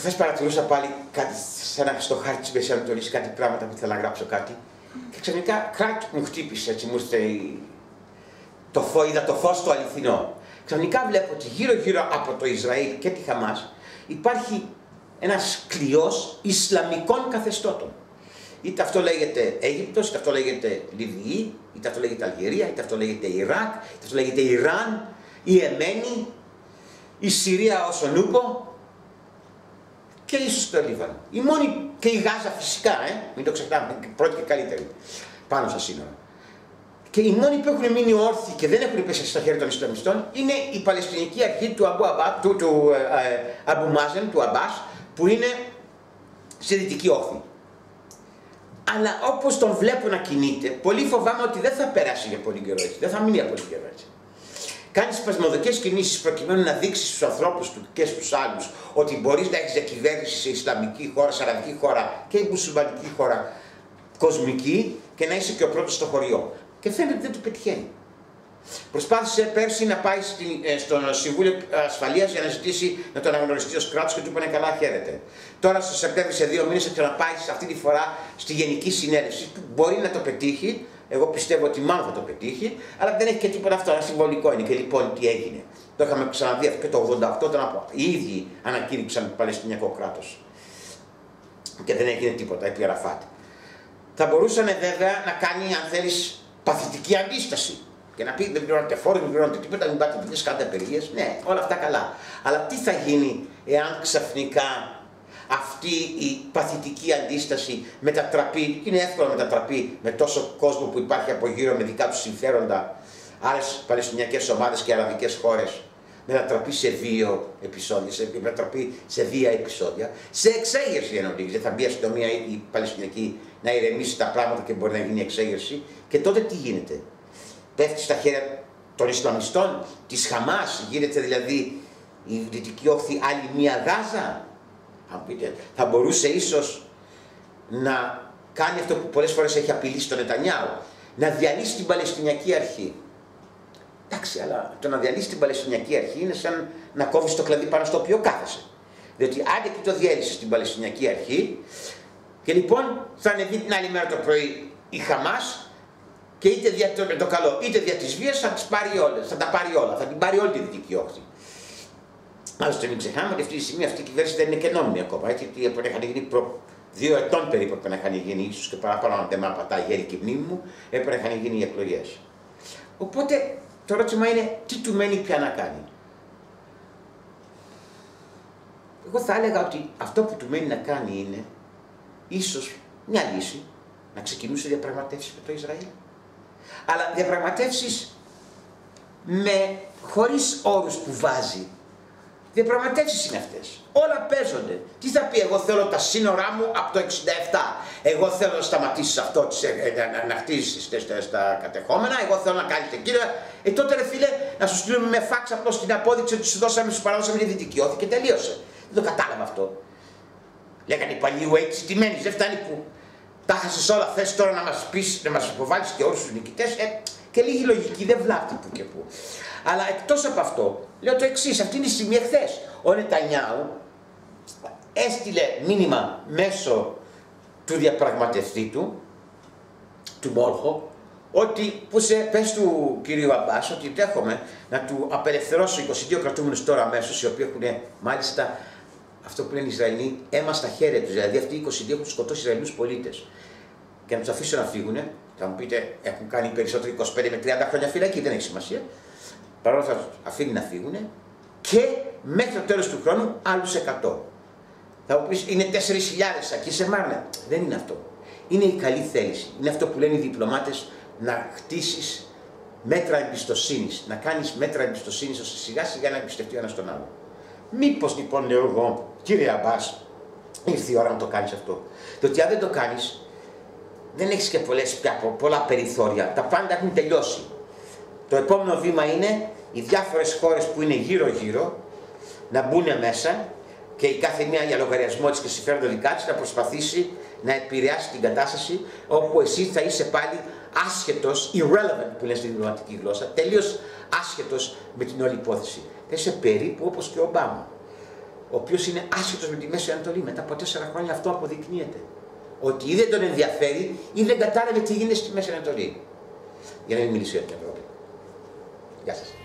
Προχθέ παρατηρούσα πάλι κάτι σαν να στο χάρτη της Μέση Ανατολή, κάτι πράγματα που ήθελα να γράψω κάτι. Και ξαφνικά κράτ μου χτύπησε, έτσι μου ήρθε το φω, είδα το φως το αληθινό. Ξαφνικά βλέπω ότι γύρω-γύρω από το Ισραήλ και τη Χαμάς υπάρχει ένας κλειός Ισλαμικών καθεστώτων. Είτε αυτό λέγεται Αίγυπτος, είτε αυτό λέγεται Λιβύη, είτε αυτό λέγεται Αλγερία, είτε αυτό λέγεται Ιράκ, είτε αυτό λέγεται Ιράν, η Εμένη, η Συρία ως ο Νούπο και ίσως το Λίβανο. Η μόνη και η Γάζα φυσικά, ε, μην το ξεχνάμε, πρώτη και καλύτερη πάνω στα σύνορα. Και οι μόνοι που έχουν μείνει όρθιοι και δεν έχουν πέσει στα χέρια των Ισλαμιστών είναι η Παλαιστινική αρχή του Αμπού, Αμπά, του, του ε, ε, Αμπού Μάζεν, του Αμπάς, που είναι στη δυτική όχθη. Αλλά όπως τον βλέπω να κινείται, πολύ φοβάμαι ότι δεν θα περάσει για πολύ καιρό έτσι. Δεν θα μείνει για πολύ καιρό έτσι. Κάνεις σπασμωδικές κινήσεις προκειμένου να δείξεις στους ανθρώπους του και στους άλλους ότι μπορείς να έχεις διακυβέρνηση σε Ισλαμική χώρα, σε Αραβική χώρα και μουσουλμανική χώρα κοσμική και να είσαι και ο πρώτος στο χωριό. Και φαίνεται ότι δεν το πετυχαίνει. Προσπάθησε πέρσι να πάει στη, ε, στο Συμβούλιο Ασφαλείας για να ζητήσει να τον αναγνωριστεί ως κράτος και του είπανε καλά, χαίρετε. Τώρα στο Σεπτέμβριο σε δύο μήνες θα ξαναπάει αυτή τη φορά στη Γενική Συνέλευση που μπορεί να το πετύχει. Εγώ πιστεύω ότι μάλλον θα το πετύχει, αλλά δεν έχει και τίποτα αυτό. Ένα συμβολικό είναι. Και λοιπόν τι έγινε; Το είχαμε ξαναδεί αυτό και το 88 όταν οι ίδιοι ανακήρυξαν το Παλαιστινιακό κράτος. Και δεν έγινε τίποτα επί Αραφάτ. Θα μπορούσαν βέβαια να κάνει, αν θέλεις, παθητική αντίσταση και να πει δεν πληρώνετε φόρος, δεν πληρώνετε τίποτα, μην πάτε δουλειέ, κάντε απεργίε. Ναι, όλα αυτά καλά. Αλλά τι θα γίνει εάν ξαφνικά αυτή η παθητική αντίσταση μετατραπεί, είναι εύκολο να μετατραπεί με τόσο κόσμο που υπάρχει από γύρω με δικά τους συμφέροντα, άλλες Παλαιστινιακές ομάδες και αραβικές χώρες, μετατραπεί σε δύο επεισόδια, σε, μετατραπεί σε βία επεισόδια, σε εξέγερση εννοείται. Δεν θα μπει η αστυνομία ή η Παλαιστινιακή να ηρεμήσει τα πράγματα και μπορεί να γίνει εξέγερση. Και τότε τι γίνεται; Πέφτει στα χέρια των Ισλαμιστών, της Χαμάς, γίνεται δηλαδή η Δυτική Όχθη άλλη μία Γάζα; Αν πείτε, θα μπορούσε ίσως να κάνει αυτό που πολλές φορές έχει απειλήσει τον Νετανιάου, να διαλύσει την Παλαιστινιακή Αρχή. Εντάξει, αλλά το να διαλύσει την Παλαιστινιακή Αρχή είναι σαν να κόβεις το κλαδί πάνω στο οποίο κάθεσαι. Διότι άντε και το διέλυσες στην Παλαιστινιακή Αρχή, και λοιπόν θα ανεβεί την άλλη μέρα το πρωί η Χαμάς και είτε δια το, το καλό είτε δια της βίας θα τις πάρει όλες, θα τα πάρει όλα, θα την πάρει όλη τη δυτική όχθη. Άλλωστε μην ξεχνάμε ότι αυτή τη στιγμή αυτή η κυβέρνηση δεν είναι και νόμιμη ακόμα, έτσι, γιατί έπρεπε να γίνει προ δύο ετών περίπου έπρεπε να είχαν γίνει, ίσως και παραπάνω αν δεν με απατάει η και μνήμη μου, έπρεπε να είχαν γίνει οι εκλογές. Οπότε το ερώτημα είναι τι του μένει πια να κάνει; Εγώ θα έλεγα ότι αυτό που του μένει να κάνει είναι ίσως μια λύση να ξεκινούσε διαπραγματεύσεις με το Ισραήλ αλλά διαπραγματεύσεις με, χωρίς όρους που βάζει. Διαπραγματεύσεις είναι αυτές. Όλα παίζονται. Τι θα πει, εγώ θέλω τα σύνορά μου από το 67. Εγώ θέλω να σταματήσεις αυτό, ε, ε, να, να χτίσεις στα κατεχόμενα. Εγώ θέλω να κάνεις εκείνο. Ε, τότε ρε φίλε, να σου στείλουμε με φάξ απλώς την απόδειξη ότι σου δώσαμε, σου παράδοσαμε τη δυτική όθη και τελείωσε. Δεν το κατάλαβα αυτό. Λέγανε οι παλιοί έτσι τι μένεις, δεν φτάνει που τα χάσεις όλα, θες τώρα να μας πεις, να μας υποβάλεις και όλους τους νικητές. Ε, και λίγη λογική δεν βλάπτει που και που. Αλλά εκτός από αυτό, λέω το εξής: Αυτή είναι η στιγμή εχθέ. Ο Νετανιάου έστειλε μήνυμα μέσω του διαπραγματευτή του, του Μόρχο, ότι που σε πες του κυρίου Αμπάς ότι δέχομαι να του απελευθερώσω 22 κρατούμενους τώρα αμέσως οι οποίοι έχουν μάλιστα αυτό που λένε οι Ισραηλοί, αίμα στα χέρια τους. Δηλαδή αυτοί οι 22 έχουν σκοτώσει Ισραηλινού πολίτες. Και να τους αφήσω να φύγουν, θα μου πείτε, έχουν κάνει περισσότερο 25 με 30 χρόνια φυλακή, δεν έχει σημασία. Παρ' όλα θα του αφήνει να φύγουν και μέχρι το τέλος του χρόνου άλλους 100. Θα μου πεις, είναι 4.000 εκεί σε Μάρνε; Δεν είναι αυτό. Είναι η καλή θέληση. Είναι αυτό που λένε οι διπλωμάτες να χτίσεις μέτρα εμπιστοσύνης. Να κάνεις μέτρα εμπιστοσύνης ώστε σιγά σιγά να εμπιστευτεί ο ένας τον άλλο. Μήπως λοιπόν λέω εγώ, κύριε Αμπάς, ήρθε η ώρα να το κάνεις αυτό. Διότι αν δεν το κάνεις, δεν έχεις και πολλές, πια, πολλά περιθώρια. Τα πάντα έχουν τελειώσει. Το επόμενο βήμα είναι οι διάφορες χώρες που είναι γύρω-γύρω να μπουν μέσα και η κάθε μία για λογαριασμό της και συμφέροντα δικά της να προσπαθήσει να επηρεάσει την κατάσταση όπου εσύ θα είσαι πάλι άσχετος, irrelevant που λένε στη διπλωματική γλώσσα, τελείως άσχετος με την όλη υπόθεση. Θα είσαι περίπου όπως και ο Ομπάμα. ο οποίος είναι άσχετος με τη Μέση Ανατολή, μετά από τέσσερα χρόνια αυτό αποδεικνύεται. Ότι ή δεν τον ενδιαφέρει ή δεν κατάλαβε τι γίνεται στη Μέση Ανατολή. Για να μην μιλήσω για την Ευρώπη. Gracias.